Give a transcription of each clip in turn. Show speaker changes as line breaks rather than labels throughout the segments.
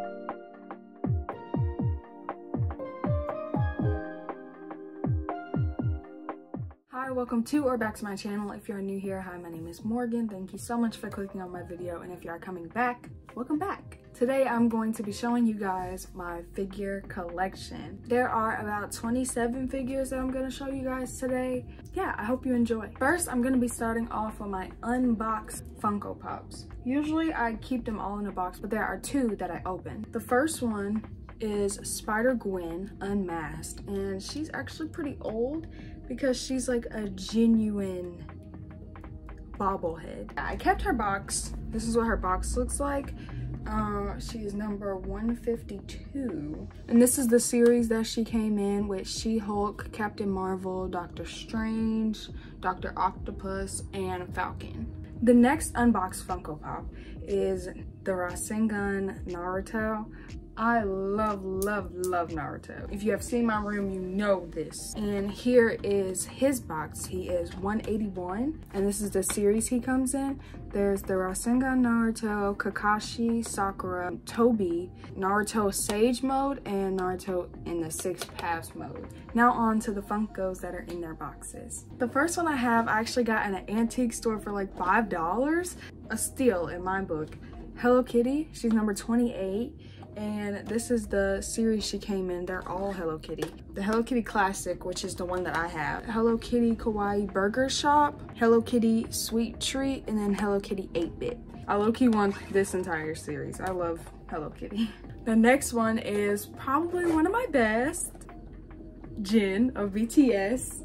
Hi, welcome to or back to my channel. If you're new here, hi, my name is Morgan. Thank you so much for clicking on my video. And if you are coming back, welcome back. Today, I'm going to be showing you guys my figure collection. There are about 27 figures that I'm gonna show you guys today. Yeah, I hope you enjoy. First, I'm gonna be starting off with my unboxed Funko Pops. Usually I keep them all in a box, but there are two that I open. The first one is Spider-Gwen Unmasked, and she's actually pretty old because she's like a genuine bobblehead. I kept her box. This is what her box looks like. Uh, she is number 152. And this is the series that she came in with She-Hulk, Captain Marvel, Doctor Strange, Doctor Octopus, and Falcon. The next unboxed Funko Pop is the Rasengan Naruto. I love, love, love Naruto. If you have seen my room, you know this. And here is his box. He is 181, and this is the series he comes in. There's the Rasengan Naruto, Kakashi, Sakura, Tobi, Naruto Sage mode, and Naruto in the Six Paths mode. Now on to the Funkos that are in their boxes. The first one I have, I actually got in an antique store for like $5. A steal in my book. Hello Kitty, she's number 28 and this is the series she came in. They're all Hello Kitty. The Hello Kitty Classic, which is the one that I have. Hello Kitty Kawaii Burger Shop, Hello Kitty Sweet Treat, and then Hello Kitty 8-Bit. I low-key want this entire series. I love Hello Kitty. The next one is probably one of my best, Jin of BTS.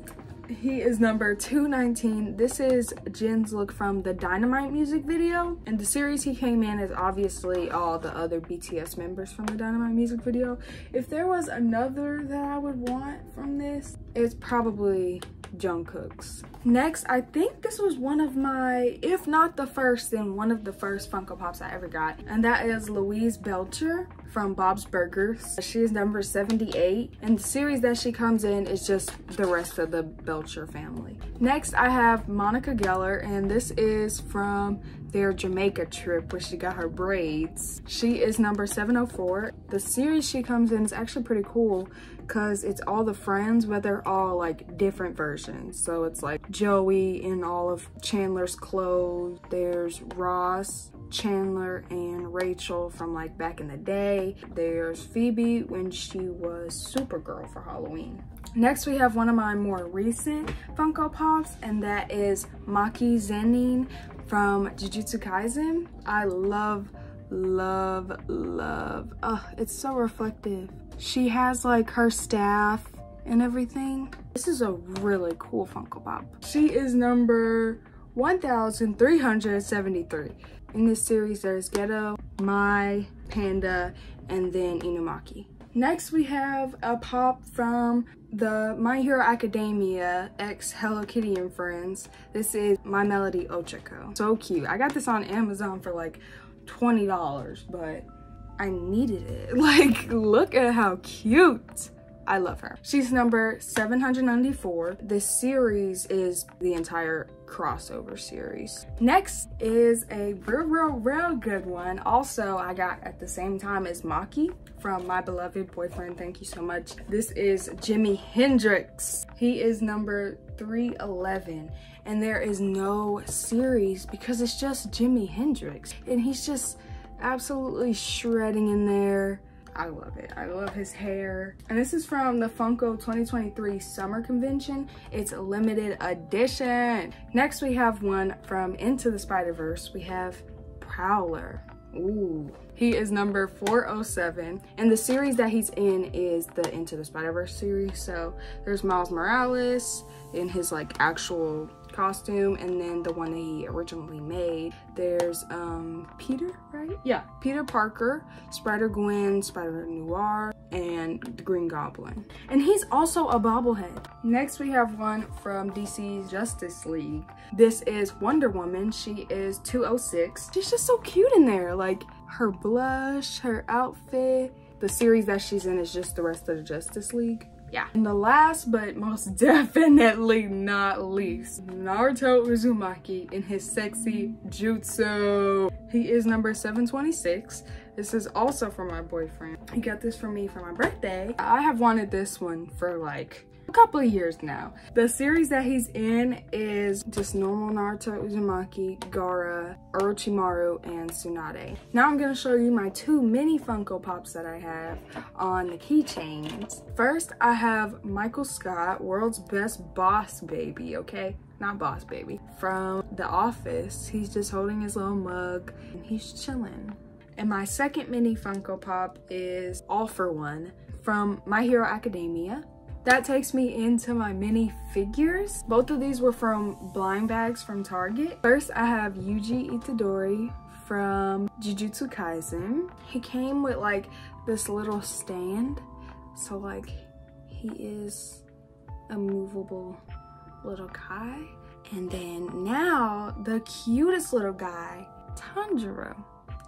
He is number 219. This is Jin's look from the Dynamite music video. And the series he came in is obviously all the other BTS members from the Dynamite music video. If there was another that I would want from this, it's probably Jungkook's. Next, I think this was one of my, if not the first, then one of the first Funko Pops I ever got. And that is Louise Belcher from Bob's Burgers. She is number 78. And the series that she comes in is just the rest of the Belcher family. Next, I have Monica Geller, and this is from their Jamaica trip where she got her braids. She is number 704. The series she comes in is actually pretty cool because it's all the friends, but they're all like different versions. So it's like Joey in all of Chandler's clothes. There's Ross, Chandler, and Rachel from like back in the day. There's Phoebe when she was Supergirl for Halloween. Next, we have one of my more recent Funko Pops, and that is Maki Zenin from Jujutsu Kaisen. I love, love, love. Oh, it's so reflective. She has like her staff and everything. This is a really cool Funko Pop. She is number 1373. In this series, there's Geto, Mai, Panda, and then Inumaki. Next, we have a pop from the My Hero Academia X Hello Kitty and Friends. This is My Melody Ochako. So cute. I got this on Amazon for like $20, but I needed it. Like, look at how cute. I love her. She's number 794. This series is the entire crossover series. Next is a real, real, real good one. Also, I got at the same time as Maki from My Beloved Boyfriend. Thank you so much. This is Jimi Hendrix. He is number 311 and there is no series because it's just Jimi Hendrix and he's just absolutely shredding in there. I love it. I love his hair. And this is from the Funko 2023 Summer Convention. It's a limited edition. Next, we have one from Into the Spider-Verse. We have Prowler. Ooh. He is number 407, and the series that he's in is the Into the Spider-Verse series. So there's Miles Morales in his like actual costume and then the one that he originally made. There's um, Peter, right? Yeah, Peter Parker, Spider-Gwen, Spider-Noir, and the Green Goblin. And he's also a bobblehead. Next we have one from DC's Justice League. This is Wonder Woman. She is 206. She's just so cute in there. Like her blush, her outfit. The series that she's in is just the rest of the Justice League yeah. And the last but most definitely not least, Naruto Uzumaki in his sexy jutsu. He is number 726. This is also for my boyfriend. He got this for me for my birthday. I have wanted this one for like couple of years now. The series that he's in is just normal Naruto Uzumaki, Gaara, Orochimaru, and Tsunade. Now I'm gonna show you my two mini Funko Pops that I have on the keychains. First, I have Michael Scott, world's best boss baby, okay? Not boss baby. From The Office, he's just holding his little mug and he's chilling. And my second mini Funko Pop is All For One from My Hero Academia. That takes me into my mini figures. Both of these were from blind bags from Target. First, I have Yuji Itadori from Jujutsu Kaisen. He came with like this little stand. So like he is a movable little guy. And then now the cutest little guy, Tanjiro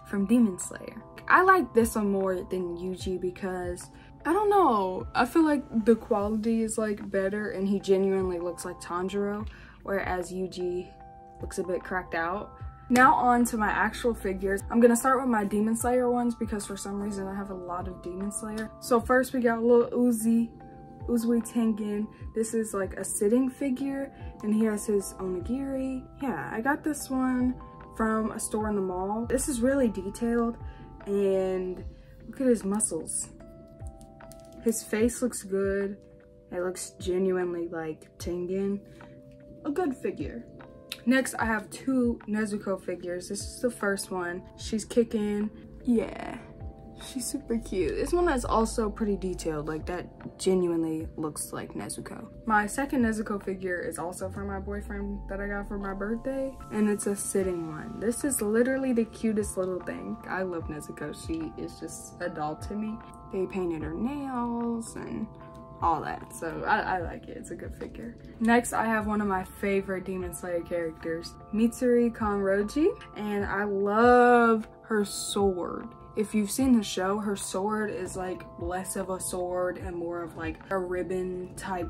from Demon Slayer. I like this one more than Yuji because I don't know. I feel like the quality is like better and he genuinely looks like Tanjiro, whereas Yuji looks a bit cracked out. Now on to my actual figures. I'm gonna start with my Demon Slayer ones because for some reason I have a lot of Demon Slayer. So first we got a little Uzi, Uzui Tengen. This is like a sitting figure and he has his onigiri. Yeah, I got this one from a store in the mall. This is really detailed and look at his muscles. His face looks good. It looks genuinely like Tengen. A good figure. Next, I have two Nezuko figures. This is the first one. She's kicking. Yeah, she's super cute. This one is also pretty detailed. Like that genuinely looks like Nezuko. My second Nezuko figure is also from my boyfriend that I got for my birthday. And it's a sitting one. This is literally the cutest little thing. I love Nezuko. She is just a doll to me. They painted her nails and all that. So I, I, like it, it's a good figure. Next, I have one of my favorite Demon Slayer characters, Mitsuri Kanroji, and I love her sword. If you've seen the show, her sword is like less of a sword and more of like a ribbon type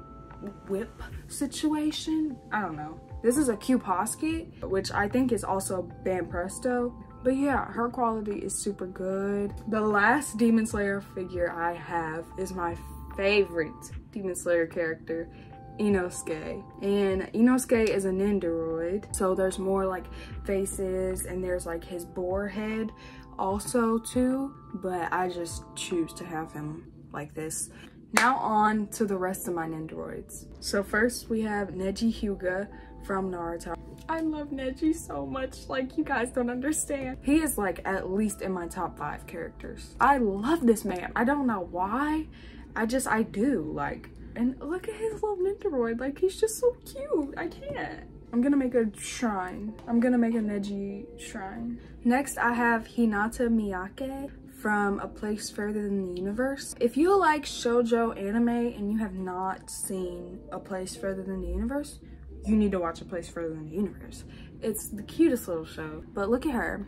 whip situation. I don't know. This is a Q Posket, which I think is also Banpresto. But yeah, her quality is super good. The last Demon Slayer figure I have is my favorite Demon Slayer character, Inosuke. And Inosuke is a Nendoroid, so there's more like faces and there's like his boar head also too, but I just choose to have him like this. Now on to the rest of my Nendoroids. So first we have Neji Hyuga from Naruto. I love Neji so much, like you guys don't understand. He is like at least in my top five characters. I love this man. I don't know why. I just, I do like, and look at his little Nendoroid. Like he's just so cute. I can't. I'm gonna make a shrine. I'm gonna make a Neji shrine. Next, I have Hinata Miyake from A Place Further Than the Universe. If you like shoujo anime and you have not seen A Place Further Than the Universe, you need to watch A Place Further Than the Universe. It's the cutest little show, but look at her.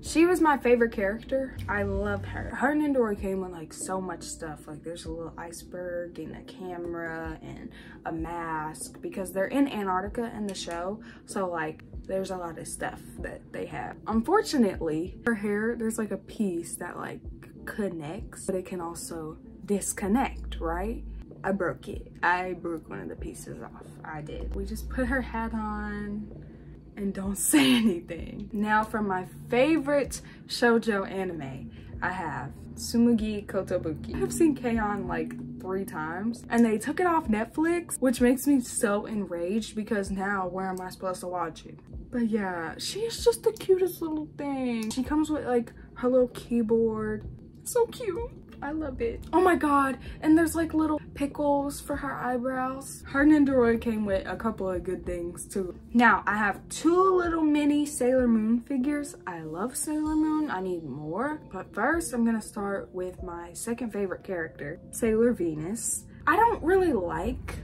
She was my favorite character. I love her. Her and Nendoroid came with like so much stuff. Like there's a little iceberg and a camera and a mask because they're in Antarctica in the show. So like there's a lot of stuff that they have. Unfortunately, her hair, there's like a piece that like connects, but it can also disconnect, right? I broke it. I broke one of the pieces off. I did. We just put her hat on and don't say anything. Now for my favorite shoujo anime, I have Tsumugi Kotobuki. I've seen K-On! like three times and they took it off Netflix, which makes me so enraged because now where am I supposed to watch it? But yeah, she is just the cutest little thing. She comes with like her little keyboard. So cute. I love it. Oh my god, and there's like little pickles for her eyebrows. Her Nendoroid came with a couple of good things too. Now, I have two little mini Sailor Moon figures. I love Sailor Moon, I need more. But first, I'm gonna start with my second favorite character, Sailor Venus. I don't really like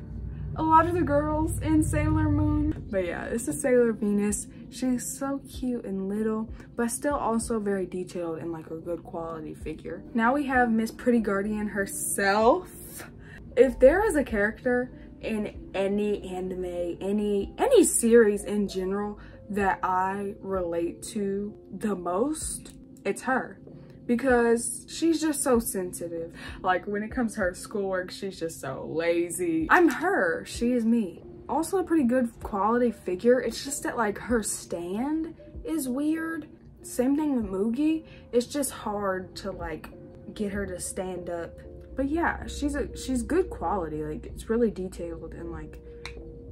a lot of the girls in Sailor Moon. But yeah, this is Sailor Venus. She's so cute and little, but still also very detailed and like a good quality figure. Now we have Miss Pretty Guardian herself. If there is a character in any anime, any, any series in general that I relate to the most, it's her because she's just so sensitive. Like when it comes to her schoolwork, she's just so lazy. I'm her, she is me. Also a pretty good quality figure. It's just that like her stand is weird. Same thing with Mugi. It's just hard to like get her to stand up. But yeah, she's a she's good quality. Like it's really detailed and like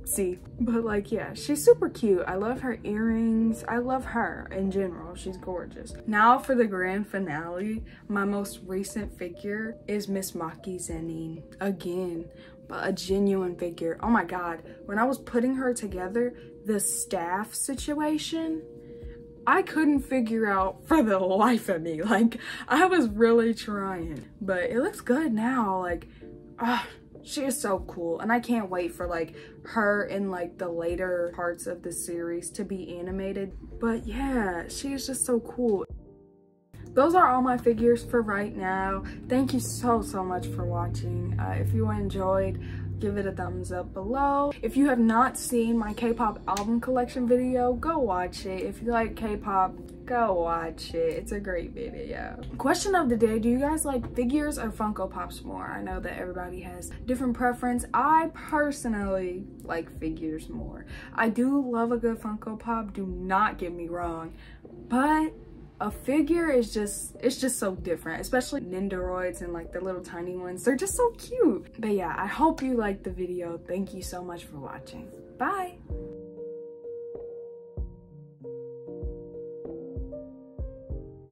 see but like yeah she's super cute i love her earrings i love her in general she's gorgeous now for the grand finale my most recent figure is miss maki zenin again but a genuine figure oh my god when i was putting her together the staff situation I couldn't figure out for the life of me. Like, I was really trying. But it looks good now. Like, ah, she is so cool and i can't wait for like her in like the later parts of the series to be animated. But yeah she is just so cool. Those are all my figures for right now. Thank you so so much for watching. Uh, if you enjoyed give it a thumbs up below. If you have not seen my K-pop album collection video, go watch it. If you like K-pop, go watch it. It's a great video. Question of the day, do you guys like figures or Funko Pops more? I know that everybody has different preference. I personally like figures more. I do love a good Funko Pop, do not get me wrong, but a figure is just it's just so different especially nendoroids and like the little tiny ones. They're just so cute. But yeah i hope you liked the video. Thank you so much for watching. Bye